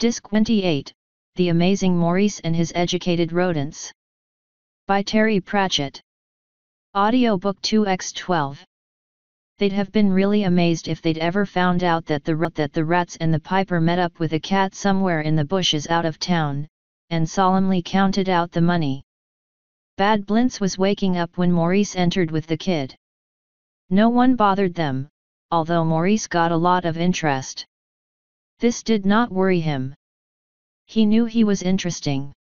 Disc 28 The Amazing Maurice and His Educated Rodents. By Terry Pratchett. Audiobook 2x12. They'd have been really amazed if they'd ever found out that the that the rats and the piper met up with a cat somewhere in the bushes out of town, and solemnly counted out the money. Bad Blintz was waking up when Maurice entered with the kid. No one bothered them, although Maurice got a lot of interest. This did not worry him. He knew he was interesting.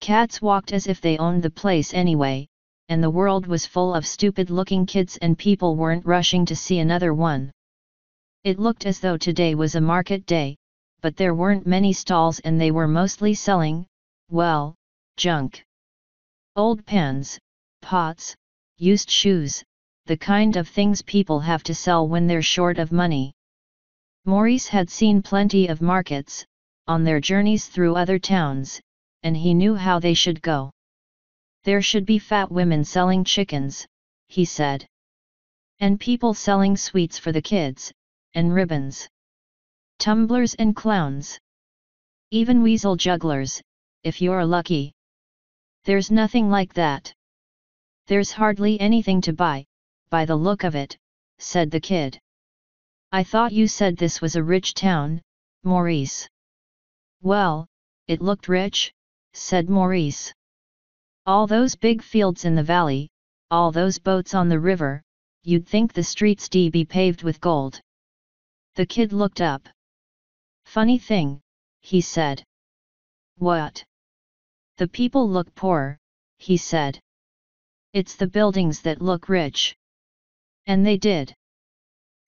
Cats walked as if they owned the place anyway, and the world was full of stupid-looking kids and people weren't rushing to see another one. It looked as though today was a market day, but there weren't many stalls and they were mostly selling, well, junk. Old pans, pots, used shoes, the kind of things people have to sell when they're short of money. Maurice had seen plenty of markets, on their journeys through other towns, and he knew how they should go. There should be fat women selling chickens, he said. And people selling sweets for the kids, and ribbons. Tumblers and clowns. Even weasel jugglers, if you're lucky. There's nothing like that. There's hardly anything to buy, by the look of it, said the kid. I thought you said this was a rich town, Maurice. Well, it looked rich, said Maurice. All those big fields in the valley, all those boats on the river, you'd think the streets d be paved with gold. The kid looked up. Funny thing, he said. What? The people look poor, he said. It's the buildings that look rich. And they did.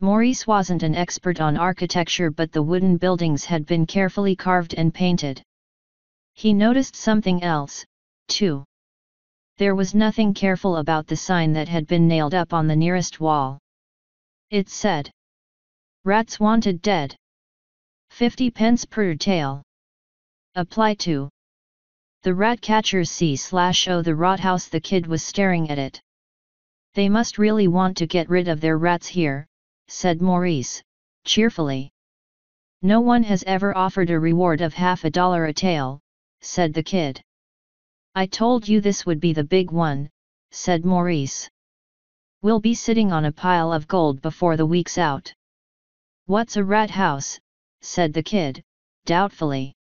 Maurice wasn't an expert on architecture but the wooden buildings had been carefully carved and painted. He noticed something else, too. There was nothing careful about the sign that had been nailed up on the nearest wall. It said, Rats wanted dead. 50 pence per tail. Apply to. The rat catchers see slash o the Rathaus the kid was staring at it. They must really want to get rid of their rats here, said Maurice, cheerfully. No one has ever offered a reward of half a dollar a tail, said the kid. I told you this would be the big one, said Maurice. We'll be sitting on a pile of gold before the week's out. What's a rat house? said the kid, doubtfully.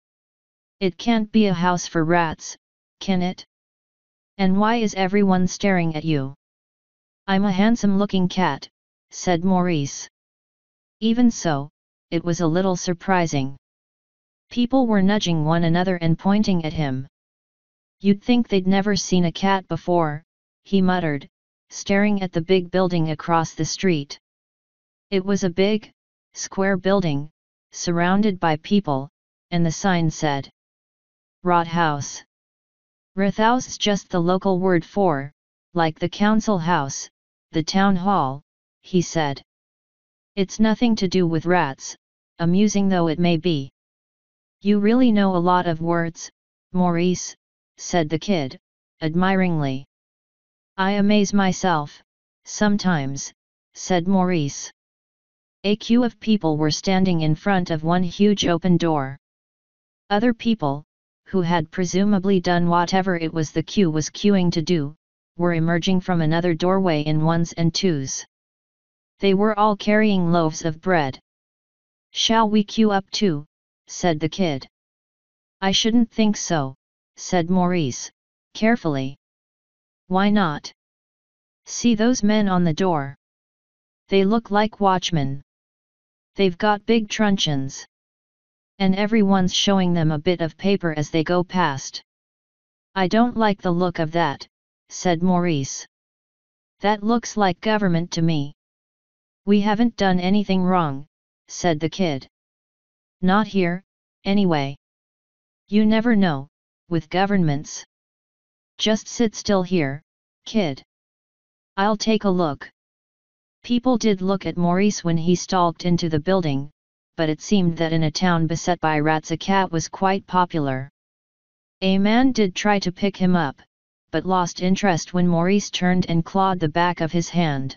It can't be a house for rats, can it? And why is everyone staring at you? I'm a handsome looking cat, said Maurice. Even so, it was a little surprising. People were nudging one another and pointing at him. You'd think they'd never seen a cat before, he muttered, staring at the big building across the street. It was a big, square building, surrounded by people, and the sign said, Rot House. Rathaus just the local word for, like the council house, the town hall, he said. It's nothing to do with rats, amusing though it may be. You really know a lot of words, Maurice, said the kid, admiringly. I amaze myself, sometimes, said Maurice. A queue of people were standing in front of one huge open door. Other people, who had presumably done whatever it was the queue was queuing to do, were emerging from another doorway in ones and twos. They were all carrying loaves of bread. Shall we queue up too? said the kid. I shouldn't think so, said Maurice, carefully. Why not? See those men on the door. They look like watchmen. They've got big truncheons. And everyone's showing them a bit of paper as they go past. I don't like the look of that, said Maurice. That looks like government to me. We haven't done anything wrong, said the kid. Not here, anyway. You never know, with governments. Just sit still here, kid. I'll take a look. People did look at Maurice when he stalked into the building, but it seemed that in a town beset by rats a cat was quite popular. A man did try to pick him up, but lost interest when Maurice turned and clawed the back of his hand.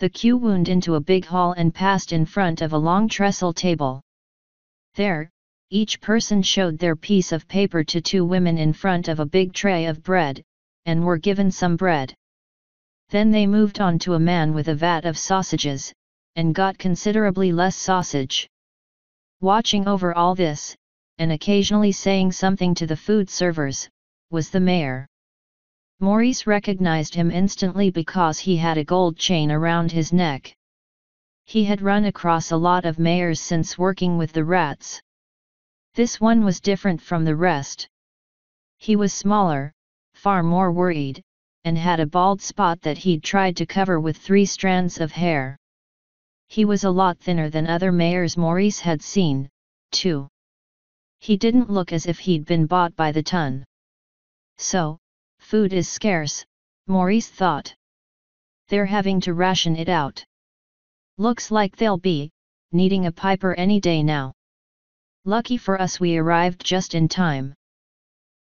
The queue wound into a big hall and passed in front of a long trestle table. There, each person showed their piece of paper to two women in front of a big tray of bread, and were given some bread. Then they moved on to a man with a vat of sausages, and got considerably less sausage. Watching over all this, and occasionally saying something to the food servers, was the mayor. Maurice recognized him instantly because he had a gold chain around his neck. He had run across a lot of mayors since working with the rats. This one was different from the rest. He was smaller, far more worried, and had a bald spot that he'd tried to cover with three strands of hair. He was a lot thinner than other mayors Maurice had seen, too. He didn't look as if he'd been bought by the ton. So, food is scarce, Maurice thought. They're having to ration it out. Looks like they'll be, needing a piper any day now. Lucky for us we arrived just in time.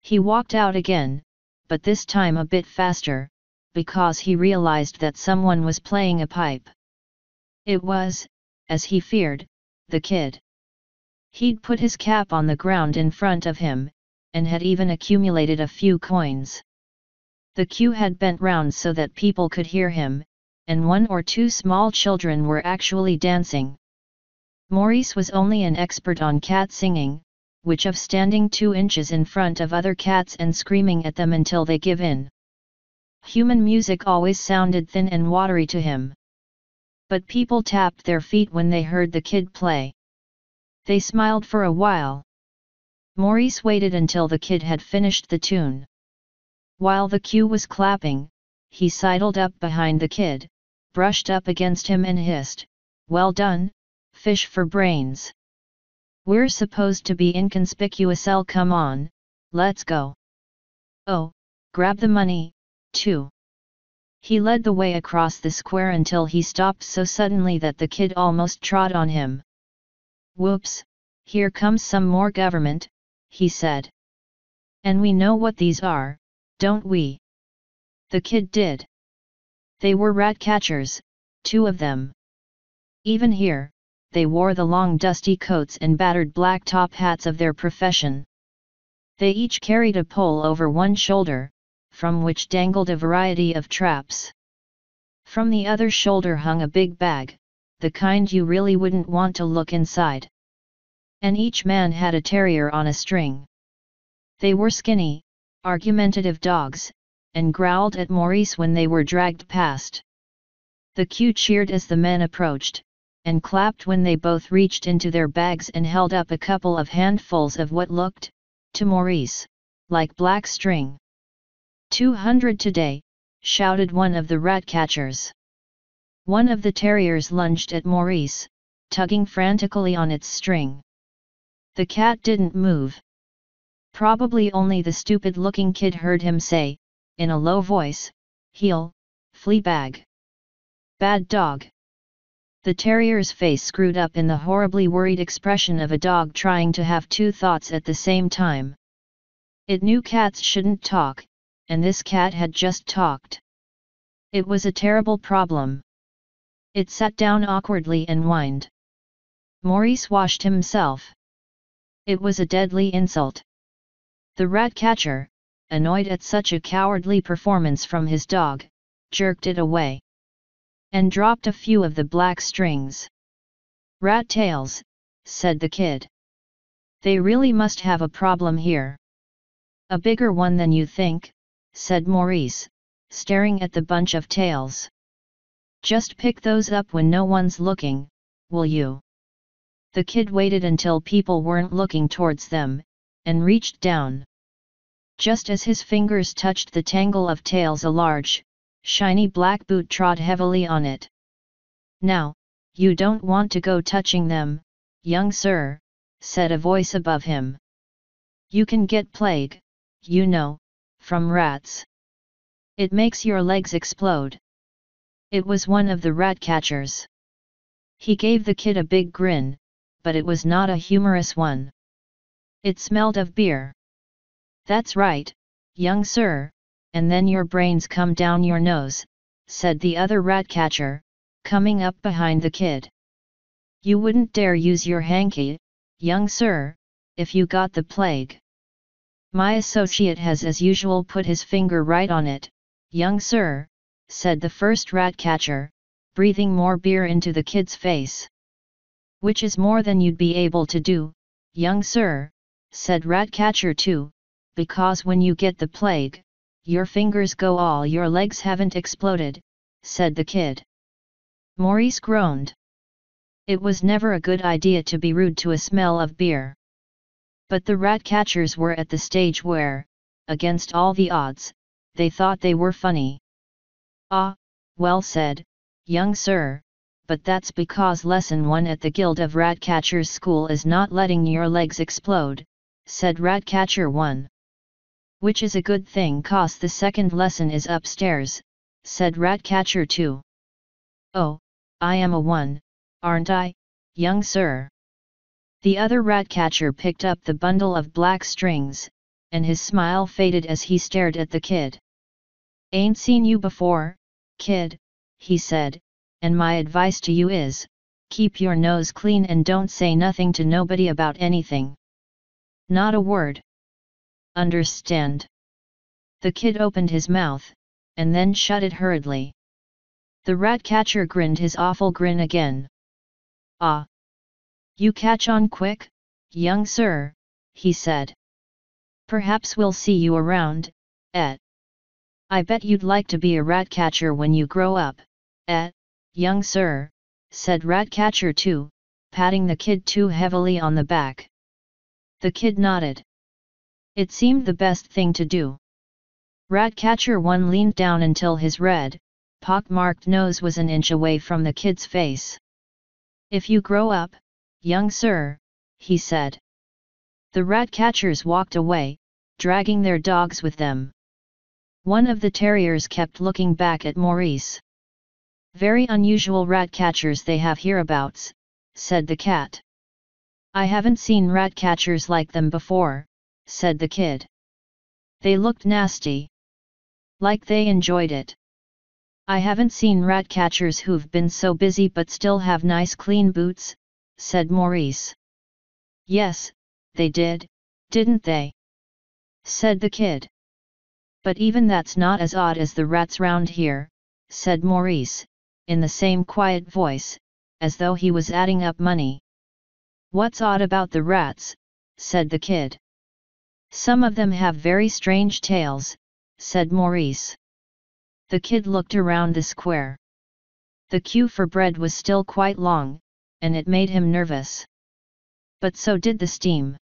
He walked out again, but this time a bit faster, because he realized that someone was playing a pipe. It was, as he feared, the kid. He'd put his cap on the ground in front of him, and had even accumulated a few coins. The queue had bent round so that people could hear him, and one or two small children were actually dancing. Maurice was only an expert on cat singing, which of standing two inches in front of other cats and screaming at them until they give in. Human music always sounded thin and watery to him. But people tapped their feet when they heard the kid play. They smiled for a while. Maurice waited until the kid had finished the tune. While the queue was clapping, he sidled up behind the kid, brushed up against him and hissed, Well done, fish for brains. We're supposed to be inconspicuous L come on, let's go. Oh, grab the money, too. He led the way across the square until he stopped so suddenly that the kid almost trod on him. Whoops, here comes some more government, he said. And we know what these are, don't we? The kid did. They were rat catchers, two of them. Even here, they wore the long dusty coats and battered black top hats of their profession. They each carried a pole over one shoulder, from which dangled a variety of traps. From the other shoulder hung a big bag, the kind you really wouldn't want to look inside. And each man had a terrier on a string. They were skinny, argumentative dogs, and growled at Maurice when they were dragged past. The queue cheered as the men approached, and clapped when they both reached into their bags and held up a couple of handfuls of what looked, to Maurice, like black string. Two hundred today, shouted one of the rat catchers. One of the terriers lunged at Maurice, tugging frantically on its string. The cat didn't move. Probably only the stupid-looking kid heard him say, in a low voice, heel, flea bag. Bad dog. The terrier's face screwed up in the horribly worried expression of a dog trying to have two thoughts at the same time. It knew cats shouldn't talk, and this cat had just talked. It was a terrible problem. It sat down awkwardly and whined. Maurice washed himself. It was a deadly insult. The rat catcher, annoyed at such a cowardly performance from his dog, jerked it away and dropped a few of the black strings. Rat tails, said the kid. They really must have a problem here. A bigger one than you think, said Maurice, staring at the bunch of tails. Just pick those up when no one's looking, will you? The kid waited until people weren't looking towards them, and reached down. Just as his fingers touched the tangle of tails a large, shiny black boot trod heavily on it. Now, you don't want to go touching them, young sir, said a voice above him. You can get plague, you know, from rats. It makes your legs explode. It was one of the rat catchers. He gave the kid a big grin, but it was not a humorous one. It smelled of beer. That's right, young sir, and then your brains come down your nose, said the other rat catcher, coming up behind the kid. You wouldn't dare use your hanky, young sir, if you got the plague. My associate has as usual put his finger right on it, young sir, said the first rat catcher, breathing more beer into the kid's face. Which is more than you'd be able to do, young sir, said Ratcatcher 2, because when you get the plague, your fingers go all your legs haven't exploded, said the kid. Maurice groaned. It was never a good idea to be rude to a smell of beer. But the rat catchers were at the stage where, against all the odds, they thought they were funny. Ah, well said, young sir, but that's because lesson 1 at the Guild of Ratcatchers school is not letting your legs explode, said Ratcatcher 1. Which is a good thing cause the second lesson is upstairs, said Ratcatcher 2. Oh, I am a 1, aren't I, young sir? The other ratcatcher picked up the bundle of black strings, and his smile faded as he stared at the kid. Ain't seen you before, kid, he said, and my advice to you is, keep your nose clean and don't say nothing to nobody about anything. Not a word. Understand? The kid opened his mouth, and then shut it hurriedly. The rat catcher grinned his awful grin again. Ah! You catch on quick, young sir, he said. Perhaps we'll see you around, eh? I bet you'd like to be a rat catcher when you grow up, eh, young sir, said Ratcatcher 2, patting the kid too heavily on the back. The kid nodded. It seemed the best thing to do. Ratcatcher 1 leaned down until his red, pock-marked nose was an inch away from the kid's face. If you grow up, young sir, he said. The ratcatchers walked away, dragging their dogs with them. One of the terriers kept looking back at Maurice. Very unusual ratcatchers they have hereabouts, said the cat. I haven't seen rat catchers like them before, said the kid. They looked nasty. Like they enjoyed it. I haven't seen rat catchers who've been so busy but still have nice clean boots, said Maurice. Yes, they did, didn't they? said the kid. But even that's not as odd as the rats round here, said Maurice, in the same quiet voice, as though he was adding up money. What's odd about the rats, said the kid. Some of them have very strange tails, said Maurice. The kid looked around the square. The queue for bread was still quite long, and it made him nervous. But so did the steam.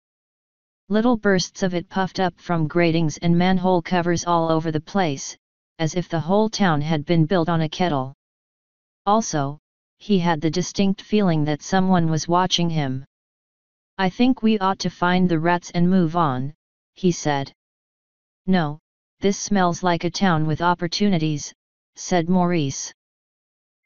Little bursts of it puffed up from gratings and manhole covers all over the place, as if the whole town had been built on a kettle. Also, he had the distinct feeling that someone was watching him. I think we ought to find the rats and move on, he said. No, this smells like a town with opportunities, said Maurice.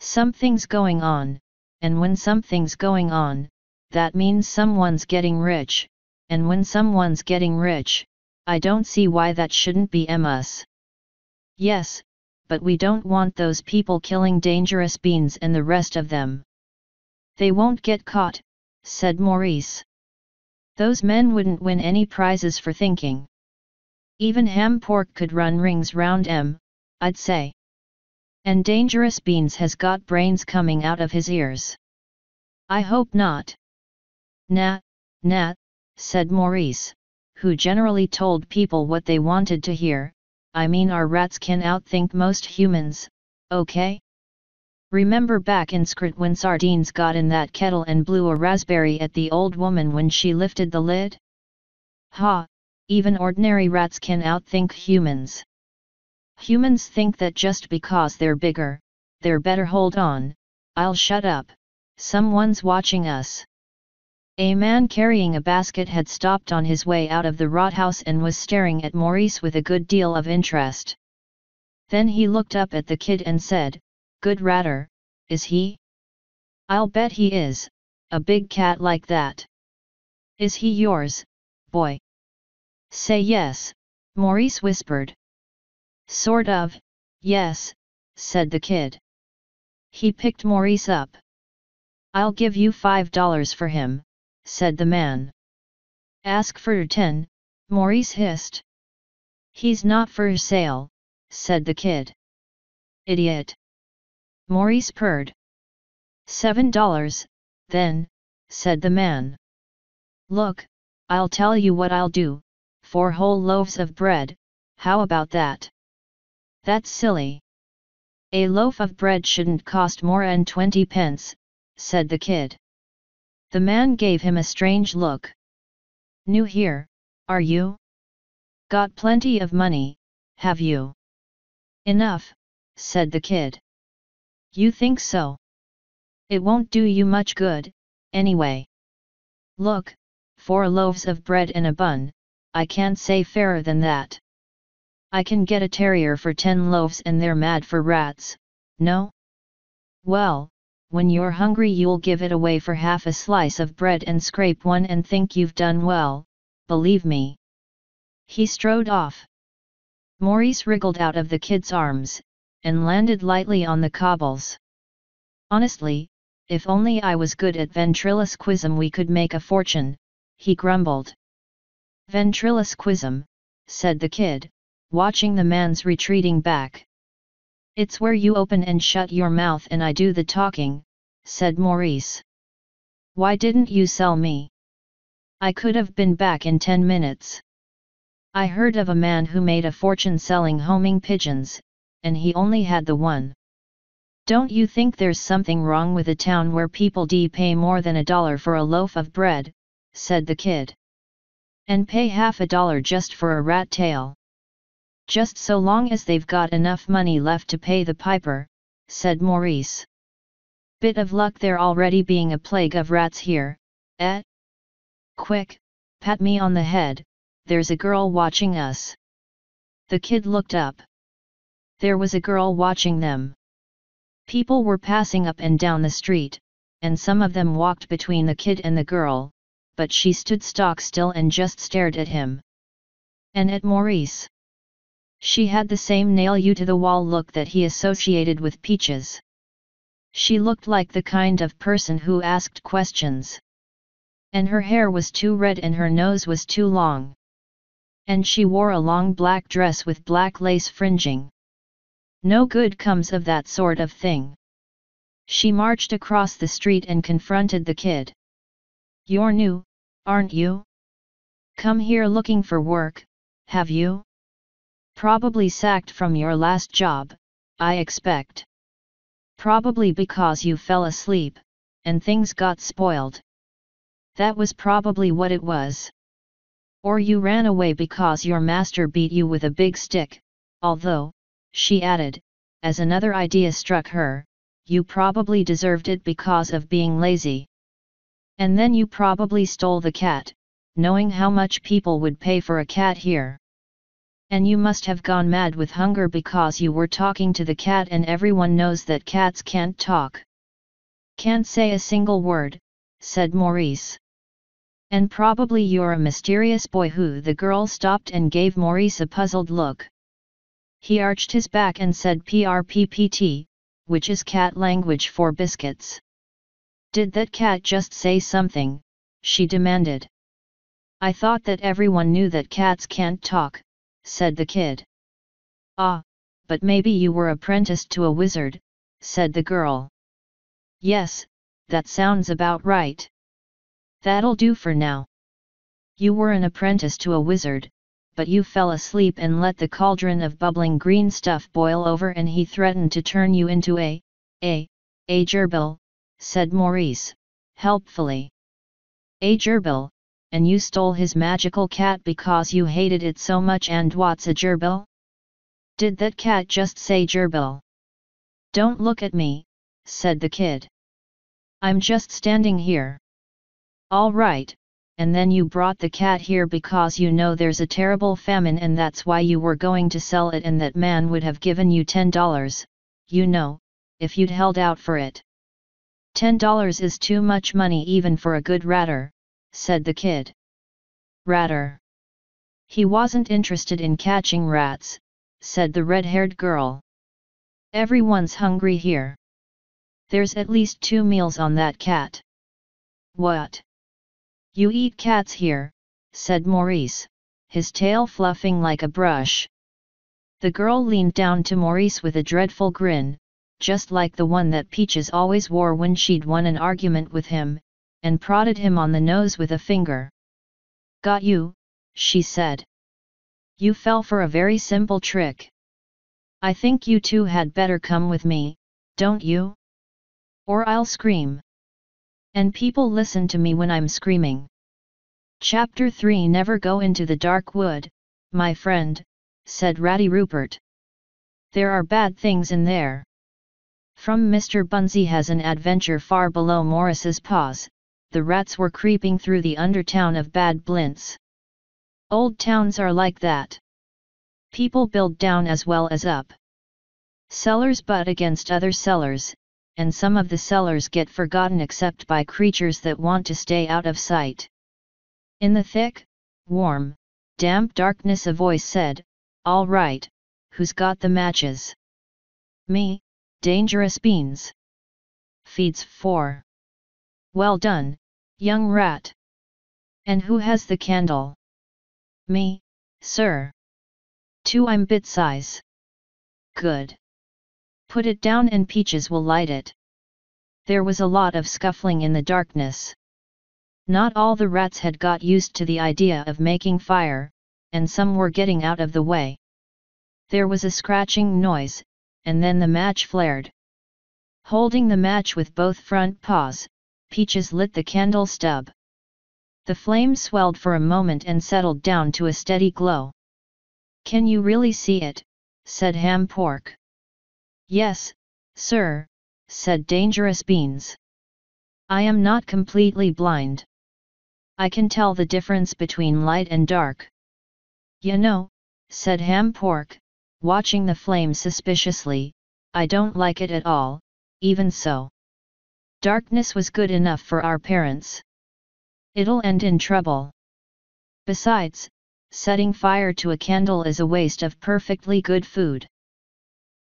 Something's going on, and when something's going on, that means someone's getting rich and when someone's getting rich, I don't see why that shouldn't be us. Yes, but we don't want those people killing Dangerous Beans and the rest of them. They won't get caught, said Maurice. Those men wouldn't win any prizes for thinking. Even Hamnpork could run rings round em, I'd say. And Dangerous Beans has got brains coming out of his ears. I hope not. Nah, nah, said Maurice, who generally told people what they wanted to hear, I mean our rats can outthink most humans, okay? Remember back in Skrit when Sardines got in that kettle and blew a raspberry at the old woman when she lifted the lid? Ha, even ordinary rats can outthink humans. Humans think that just because they're bigger, they're better hold on, I'll shut up, someone's watching us. A man carrying a basket had stopped on his way out of the Rathaus and was staring at Maurice with a good deal of interest. Then he looked up at the kid and said, Good ratter, is he? I'll bet he is, a big cat like that. Is he yours, boy? Say yes, Maurice whispered. Sort of, yes, said the kid. He picked Maurice up. I'll give you five dollars for him, said the man. Ask for ten, Maurice hissed. He's not for sale, said the kid. Idiot. Maurice purred. Seven dollars, then, said the man. Look, I'll tell you what I'll do, four whole loaves of bread, how about that? That's silly. A loaf of bread shouldn't cost more than twenty pence, said the kid. The man gave him a strange look. New here, are you? Got plenty of money, have you? Enough, said the kid. You think so? It won't do you much good, anyway. Look, four loaves of bread and a bun, I can't say fairer than that. I can get a terrier for ten loaves and they're mad for rats, no? Well, when you're hungry you'll give it away for half a slice of bread and scrape one and think you've done well, believe me. He strode off. Maurice wriggled out of the kid's arms, and landed lightly on the cobbles. Honestly, if only I was good at ventriloquism we could make a fortune, he grumbled. Ventriloquism, said the kid, watching the man's retreating back. It's where you open and shut your mouth and I do the talking, said Maurice. Why didn't you sell me? I could have been back in ten minutes. I heard of a man who made a fortune selling homing pigeons, and he only had the one. Don't you think there's something wrong with a town where people d pay more than a dollar for a loaf of bread, said the kid. And pay half a dollar just for a rat tail. Just so long as they've got enough money left to pay the piper, said Maurice. Bit of luck there already being a plague of rats here, eh? Quick, pat me on the head, there's a girl watching us. The kid looked up. There was a girl watching them. People were passing up and down the street, and some of them walked between the kid and the girl, but she stood stock still and just stared at him. And at Maurice. She had the same nail-you-to-the-wall look that he associated with Peaches. She looked like the kind of person who asked questions. And her hair was too red and her nose was too long. And she wore a long black dress with black lace fringing. No good comes of that sort of thing. She marched across the street and confronted the kid. You're new, aren't you? Come here looking for work, have you? Probably sacked from your last job, I expect. Probably because you fell asleep, and things got spoiled. That was probably what it was. Or you ran away because your master beat you with a big stick, although, she added, as another idea struck her, you probably deserved it because of being lazy. And then you probably stole the cat, knowing how much people would pay for a cat here. And you must have gone mad with hunger because you were talking to the cat and everyone knows that cats can't talk. Can't say a single word, said Maurice. And probably you're a mysterious boy who the girl stopped and gave Maurice a puzzled look. He arched his back and said PRPPT, which is cat language for biscuits. Did that cat just say something? she demanded. I thought that everyone knew that cats can't talk, said the kid. Ah, but maybe you were apprenticed to a wizard, said the girl. Yes, that sounds about right. That'll do for now. You were an apprentice to a wizard, but you fell asleep and let the cauldron of bubbling green stuff boil over and he threatened to turn you into a, a, a gerbil, said Maurice, helpfully. A gerbil, and you stole his magical cat because you hated it so much and what's a gerbil? Did that cat just say gerbil? Don't look at me, said the kid. I'm just standing here. All right, and then you brought the cat here because you know there's a terrible famine and that's why you were going to sell it and that man would have given you ten dollars, you know, if you'd held out for it. Ten dollars is too much money even for a good ratter, said the kid. Ratter. He wasn't interested in catching rats, said the red-haired girl. Everyone's hungry here. There's at least two meals on that cat. What? You eat cats here, said Maurice, his tail fluffing like a brush. The girl leaned down to Maurice with a dreadful grin, just like the one that Peaches always wore when she'd won an argument with him, and prodded him on the nose with a finger. Got you, she said. You fell for a very simple trick. I think you two had better come with me, don't you? Or I'll scream. And people listen to me when I'm screaming. Chapter 3 Never go into the dark wood, my friend, said Ratty Rupert. There are bad things in there. From Mr. Bunsey has an adventure far below Maurice's paws, the rats were creeping through the undertown of Bad Blintz. Old towns are like that. People build down as well as up. Cellars butt against other cellars, and some of the cellars get forgotten except by creatures that want to stay out of sight. In the thick, warm, damp darkness a voice said, All right, who's got the matches? Me, Dangerous Beans. Feeds 4. Well done, young rat. And who has the candle? Me, sir. Two I'm bit size. Good. Put it down and Peaches will light it. There was a lot of scuffling in the darkness. Not all the rats had got used to the idea of making fire, and some were getting out of the way. There was a scratching noise, and then the match flared. Holding the match with both front paws, Peaches lit the candle stub. The flame swelled for a moment and settled down to a steady glow. Can you really see it? said Hamnpork. Yes, sir, said Dangerous Beans. I am not completely blind. I can tell the difference between light and dark. You know, said Hamnpork, watching the flame suspiciously, I don't like it at all, even so. Darkness was good enough for our parents. It'll end in trouble. Besides, setting fire to a candle is a waste of perfectly good food.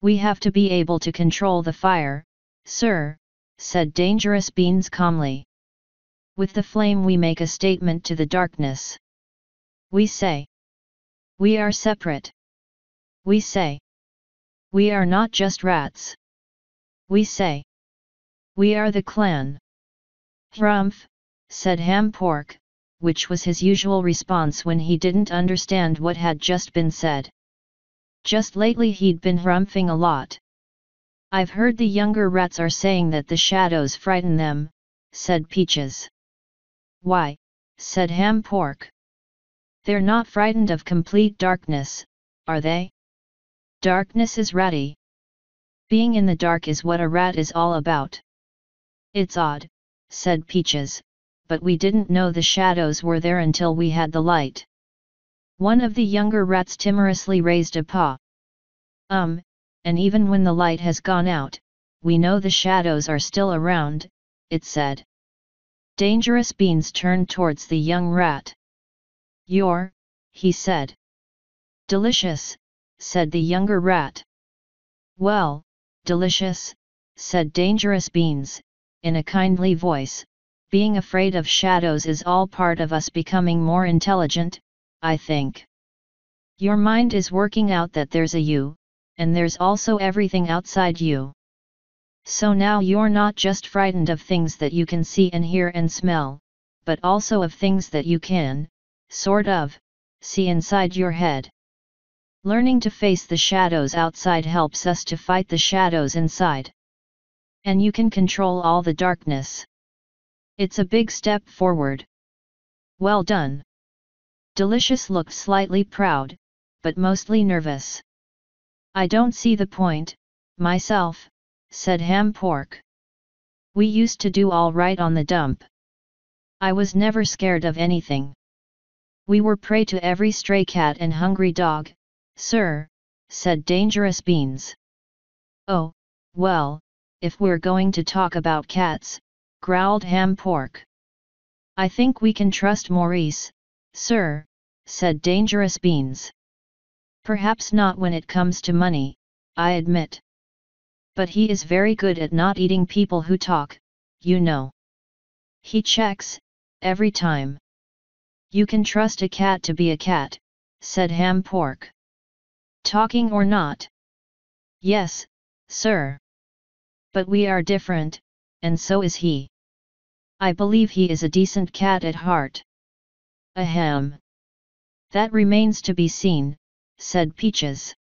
We have to be able to control the fire, sir, said Dangerous Beans calmly. With the flame we make a statement to the darkness. We say. We are separate. We say. We are not just rats. We say. We are the clan. Hrumph, said Hamnpork, which was his usual response when he didn't understand what had just been said. Just lately he'd been hrumphing a lot. I've heard the younger rats are saying that the shadows frighten them, said Peaches. Why, said Hamnpork. They're not frightened of complete darkness, are they? Darkness is ratty. Being in the dark is what a rat is all about. It's odd, said Peaches, but we didn't know the shadows were there until we had the light. One of the younger rats timorously raised a paw. Um, and even when the light has gone out, we know the shadows are still around, it said. Dangerous Beans turned towards the young rat. You're, he said. Delicious, said the younger rat. Well, delicious, said Dangerous Beans, in a kindly voice, being afraid of shadows is all part of us becoming more intelligent, I think. Your mind is working out that there's a you, and there's also everything outside you. So now you're not just frightened of things that you can see and hear and smell, but also of things that you can, sort of, see inside your head. Learning to face the shadows outside helps us to fight the shadows inside. And you can control all the darkness. It's a big step forward. Well done. Delicious looked slightly proud, but mostly nervous. I don't see the point, myself, said Hamnpork. We used to do all right on the dump. I was never scared of anything. We were prey to every stray cat and hungry dog, sir, said Dangerous Beans. Oh, well, if we're going to talk about cats, growled Hamnpork. I think we can trust Maurice, sir, said Dangerous Beans. Perhaps not when it comes to money, I admit. But he is very good at not eating people who talk, you know. He checks, every time. You can trust a cat to be a cat, said Hamnpork. Talking or not? Yes, sir. But we are different, and so is he. I believe he is a decent cat at heart. Ahem. That remains to be seen, said Peaches.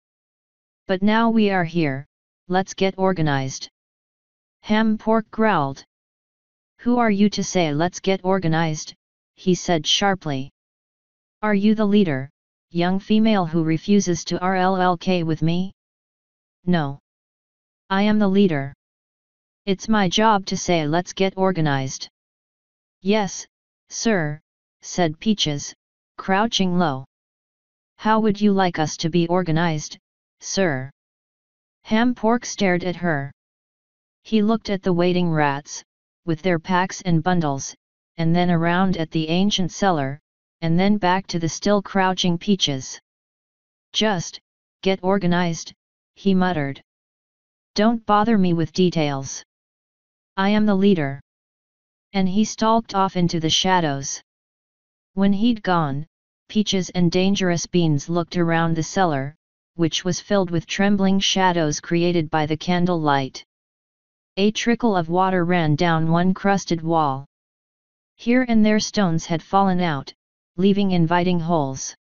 But now we are here, let's get organized. Hamnpork growled. Who are you to say let's get organized, he said sharply. Are you the leader, young female who refuses to RLLK with me? No. I am the leader. It's my job to say let's get organized. Yes, sir, said Peaches, crouching low. How would you like us to be organized, sir? Hamnpork stared at her. He looked at the waiting rats, with their packs and bundles, and then around at the ancient cellar, and then back to the still crouching Peaches. Just, get organized, he muttered. Don't bother me with details. I am the leader. And he stalked off into the shadows. When he'd gone, Peaches and Dangerous Beans looked around the cellar, which was filled with trembling shadows created by the candle light. A trickle of water ran down one crusted wall. Here and there stones had fallen out, leaving inviting holes.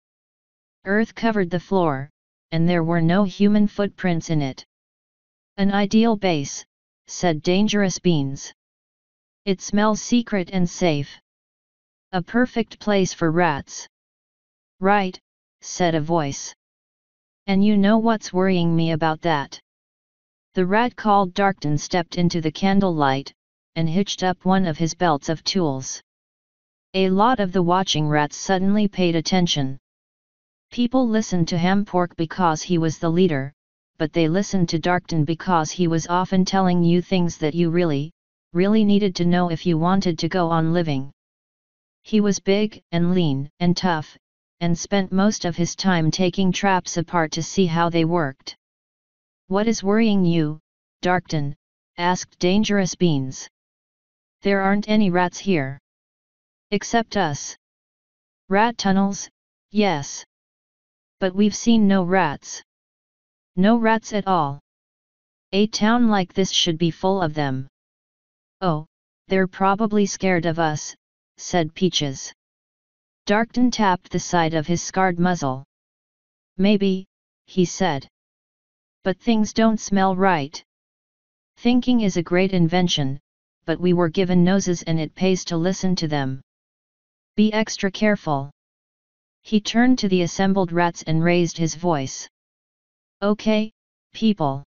Earth covered the floor, and there were no human footprints in it. An ideal base, said Dangerous Beans. It smells secret and safe. A perfect place for rats. Right, said a voice. And you know what's worrying me about that? The rat called Darktan stepped into the candlelight, and hitched up one of his belts of tools. A lot of the watching rats suddenly paid attention. People listened to Hamnpork because he was the leader, but they listened to Darktan because he was often telling you things that you really, really needed to know if you wanted to go on living. He was big and lean and tough, and spent most of his time taking traps apart to see how they worked. What is worrying you, Darktan? asked Dangerous Beans. There aren't any rats here. Except us. Rat tunnels, yes. But we've seen no rats. No rats at all. A town like this should be full of them. Oh, they're probably scared of us, said Peaches. Darktan tapped the side of his scarred muzzle. Maybe, he said. But things don't smell right. Thinking is a great invention, but we were given noses and it pays to listen to them. Be extra careful. He turned to the assembled rats and raised his voice. Okay, people.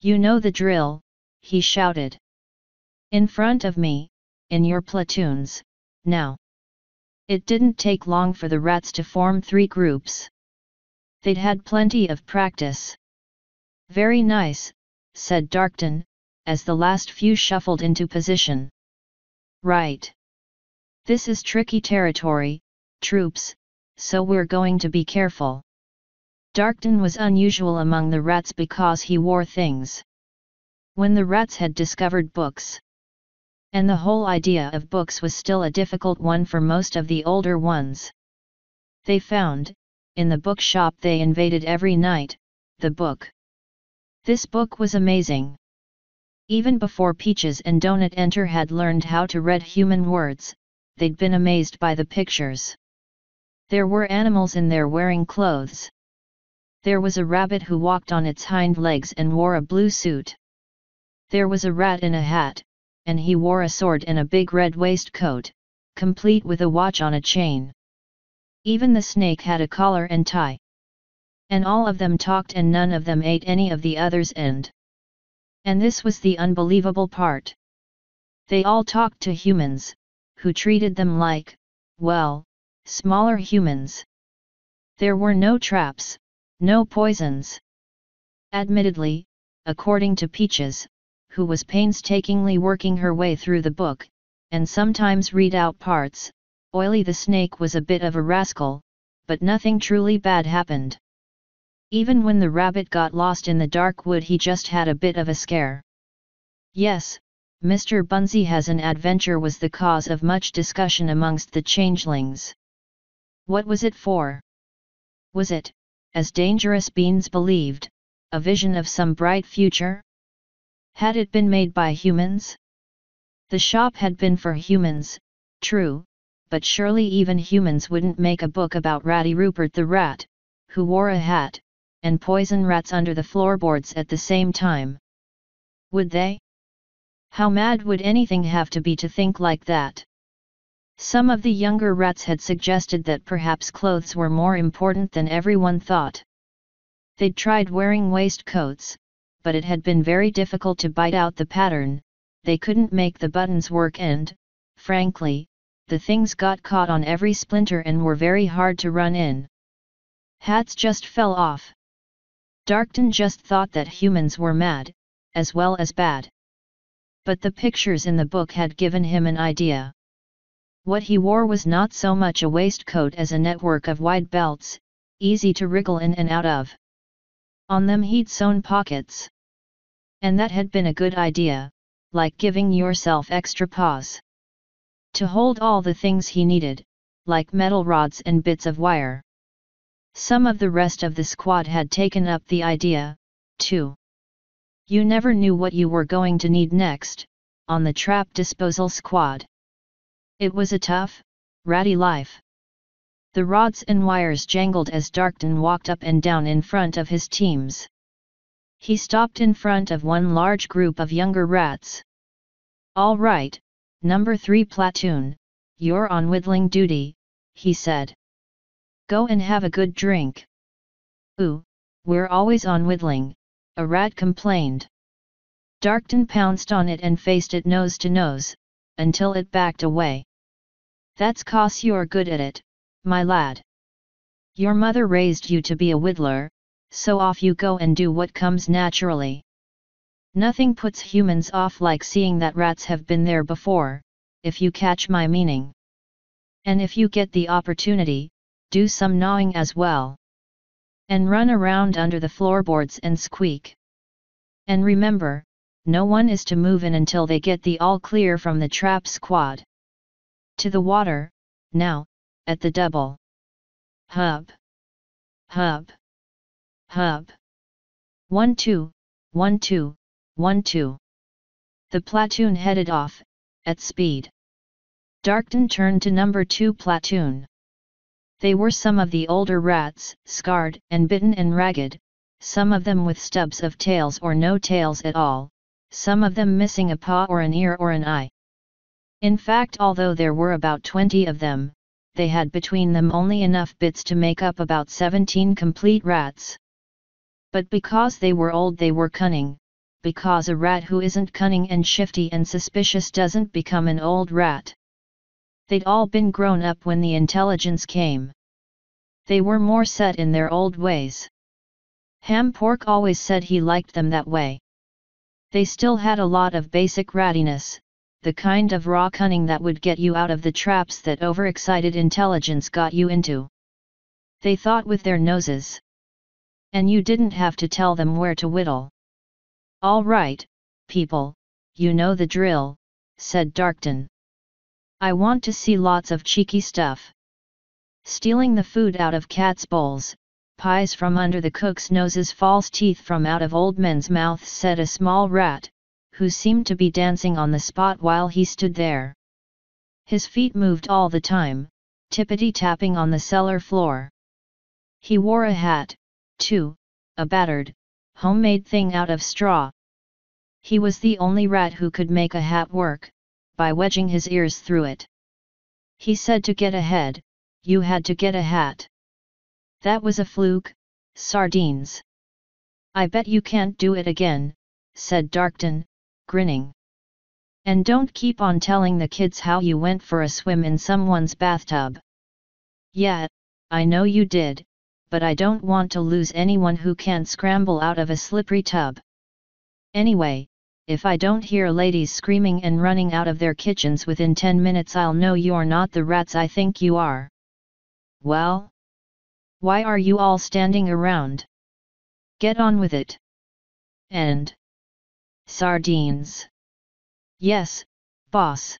You know the drill, he shouted. In front of me, in your platoons, now. It didn't take long for the rats to form three groups. They'd had plenty of practice. Very nice, said Darktan, as the last few shuffled into position. Right. This is tricky territory, troops, so we're going to be careful. Darktan was unusual among the rats because he wore things. When the rats had discovered books, and the whole idea of books was still a difficult one for most of the older ones. They found, in the bookshop they invaded every night, the book. This book was amazing. Even before Peaches and Donut Enter had learned how to read human words, they'd been amazed by the pictures. There were animals in there wearing clothes. There was a rabbit who walked on its hind legs and wore a blue suit. There was a rat in a hat, and he wore a sword and a big red waistcoat, complete with a watch on a chain. Even the snake had a collar and tie. And all of them talked and none of them ate any of the others and. And this was the unbelievable part. They all talked to humans, who treated them like, well, smaller humans. There were no traps, no poisons. Admittedly, according to Peaches, who was painstakingly working her way through the book, and sometimes read out parts, Oily the snake was a bit of a rascal, but nothing truly bad happened. Even when the rabbit got lost in the dark wood he just had a bit of a scare. Yes, Mr. Bunsey has an adventure was the cause of much discussion amongst the changelings. What was it for? Was it, as Dangerous Beans believed, a vision of some bright future? Had it been made by humans? The shop had been for humans, true, but surely even humans wouldn't make a book about Ratty Rupert the rat, who wore a hat, and poison rats under the floorboards at the same time. Would they? How mad would anything have to be to think like that? Some of the younger rats had suggested that perhaps clothes were more important than everyone thought. They'd tried wearing waistcoats, but it had been very difficult to bite out the pattern, they couldn't make the buttons work and, frankly, the things got caught on every splinter and were very hard to run in. Hats just fell off. Darktan just thought that humans were mad, as well as bad. But the pictures in the book had given him an idea. What he wore was not so much a waistcoat as a network of wide belts, easy to wriggle in and out of. On them he'd sewn pockets. And that had been a good idea, like giving yourself extra paws. To hold all the things he needed, like metal rods and bits of wire. Some of the rest of the squad had taken up the idea, too. You never knew what you were going to need next, on the trap disposal squad. It was a tough, ratty life. The rods and wires jangled as Darktan walked up and down in front of his teams. He stopped in front of one large group of younger rats. All right, number 3 platoon, you're on whittling duty, he said. Go and have a good drink. Ooh, we're always on whittling, a rat complained. Darktan pounced on it and faced it nose to nose, until it backed away. That's cause you're good at it, my lad. Your mother raised you to be a whittler, so off you go and do what comes naturally. Nothing puts humans off like seeing that rats have been there before, if you catch my meaning. And if you get the opportunity, do some gnawing as well. And run around under the floorboards and squeak. And remember, no one is to move in until they get the all clear from the trap squad. To the water, now, at the double. Hub. Hub. Hub. 1 2, 1 2, 1 2. The platoon headed off, at speed. Darktan turned to number 2 platoon. They were some of the older rats, scarred and bitten and ragged, some of them with stubs of tails or no tails at all, some of them missing a paw or an ear or an eye. In fact although there were about 20 of them, they had between them only enough bits to make up about 17 complete rats. But because they were old they were cunning, because a rat who isn't cunning and shifty and suspicious doesn't become an old rat. They'd all been grown up when the intelligence came. They were more set in their old ways. Hamnpork always said he liked them that way. They still had a lot of basic rattiness, the kind of raw cunning that would get you out of the traps that overexcited intelligence got you into. They thought with their noses. And you didn't have to tell them where to whittle. All right, people, you know the drill, said Darktan. I want to see lots of cheeky stuff. Stealing the food out of cats' bowls, pies from under the cook's noses false teeth from out of old men's mouths said a small rat, who seemed to be dancing on the spot while he stood there. His feet moved all the time, tippity-tapping on the cellar floor. He wore a hat, too, a battered, homemade thing out of straw. He was the only rat who could make a hat work, by wedging his ears through it. He said to get ahead, you had to get a hat. That was a fluke, sardines. I bet you can't do it again, said Darktan, grinning. And don't keep on telling the kids how you went for a swim in someone's bathtub. Yeah, I know you did, but I don't want to lose anyone who can't scramble out of a slippery tub. Anyway, if I don't hear ladies screaming and running out of their kitchens within 10 minutes I'll know you're not the rats I think you are. Well? Why are you all standing around? Get on with it. And. Sardines. Yes, boss.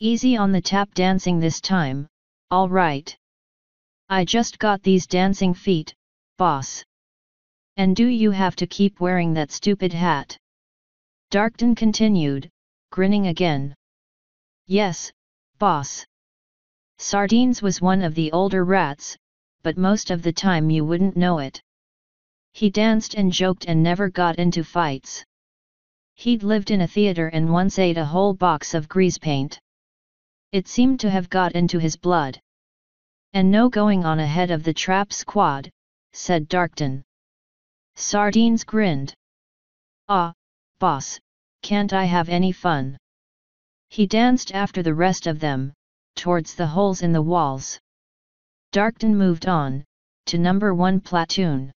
Easy on the tap dancing this time, all right. I just got these dancing feet, boss. And do you have to keep wearing that stupid hat? Darktan continued, grinning again. Yes, boss. Sardines was one of the older rats, but most of the time you wouldn't know it. He danced and joked and never got into fights. He'd lived in a theater and once ate a whole box of grease paint. It seemed to have got into his blood. And no going on ahead of the trap squad, said Darktan. Sardines grinned. Ah, boss, can't I have any fun? He danced after the rest of them, towards the holes in the walls. Darktan moved on, to number one platoon.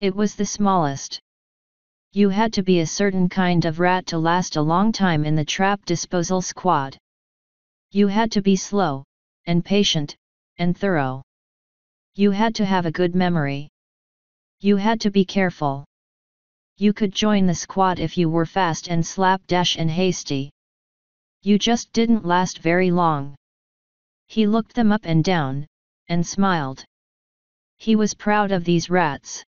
It was the smallest. You had to be a certain kind of rat to last a long time in the trap disposal squad. You had to be slow, and patient, and thorough. You had to have a good memory. You had to be careful. You could join the squad if you were fast and slapdash and hasty. You just didn't last very long. He looked them up and down, and smiled. He was proud of these rats.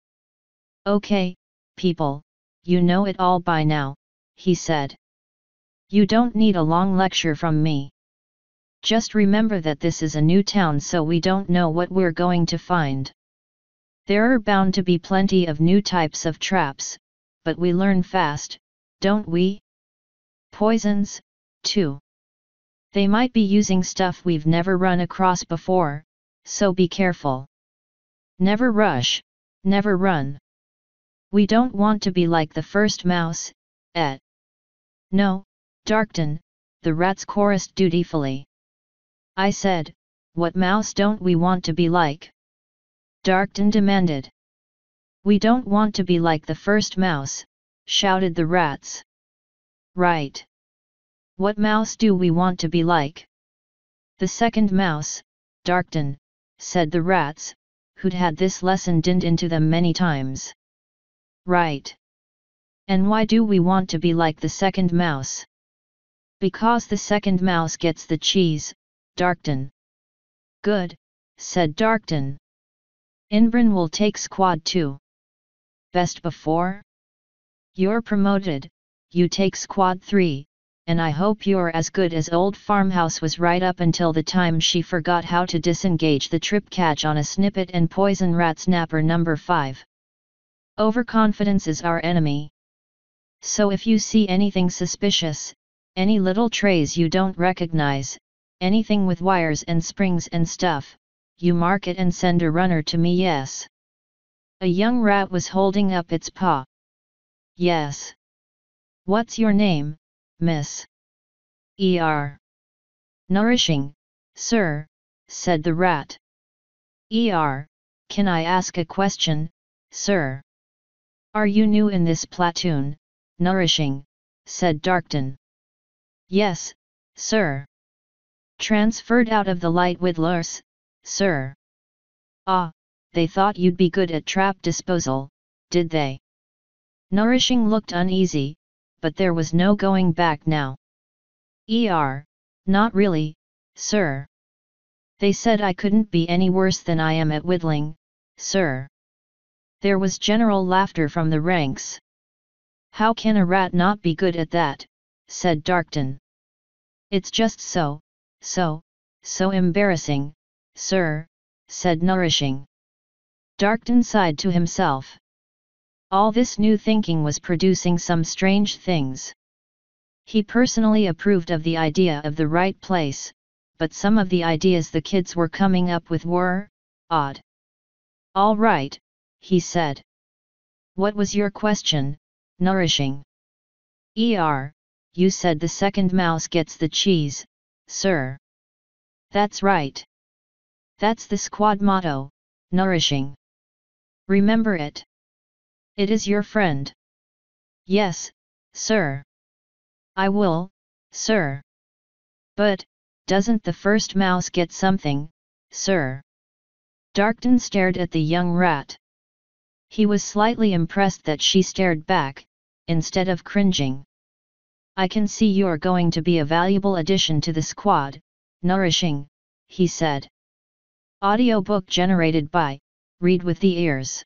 Okay, people, you know it all by now, he said. You don't need a long lecture from me. Just remember that this is a new town so we don't know what we're going to find. There are bound to be plenty of new types of traps, but we learn fast, don't we? Poisons, too. They might be using stuff we've never run across before, so be careful. Never rush, never run. We don't want to be like the first mouse, et. No, Darktan, the rats chorused dutifully. I said, what mouse don't we want to be like? Darktan demanded. We don't want to be like the first mouse, shouted the rats. Right. What mouse do we want to be like? The second mouse, Darktan, said the rats, who'd had this lesson dinned into them many times. Right. And why do we want to be like the second mouse? Because the second mouse gets the cheese, Darktan. Good, said Darktan. Inbrin will take squad 2. Best before? You're promoted, you take squad 3, and I hope you're as good as old farmhouse was right up until the time she forgot how to disengage the trip catch on a snippet and poison rat snapper number 5. Overconfidence is our enemy. So if you see anything suspicious, any little trays you don't recognize, anything with wires and springs and stuff, you mark it and send a runner to me yes. A young rat was holding up its paw. Yes. What's your name, miss? Er. Nourishing, sir, said the rat. Er, can I ask a question, sir? Are you new in this platoon, nourishing, said Darktan. Yes, sir. Transferred out of the light with whittlers, sir. Ah, they thought you'd be good at trap disposal, did they? Nourishing looked uneasy, but there was no going back now. Er, not really, sir. They said I couldn't be any worse than I am at whittling, sir. There was general laughter from the ranks. How can a rat not be good at that, said Darktan. It's just so, so, so embarrassing, sir, said Nourishing. Darktan sighed to himself. All this new thinking was producing some strange things. He personally approved of the idea of the right place, but some of the ideas the kids were coming up with were, odd. All right, he said. What was your question, nourishing? Er, you said the second mouse gets the cheese, sir. That's right. That's the squad motto, nourishing. Remember it. It is your friend. Yes, sir. I will, sir. But, doesn't the first mouse get something, sir? Darktan stared at the young rat. He was slightly impressed that she stared back, instead of cringing. I can see you're going to be a valuable addition to the squad, nourishing, he said. Audiobook generated by Read with the Ears.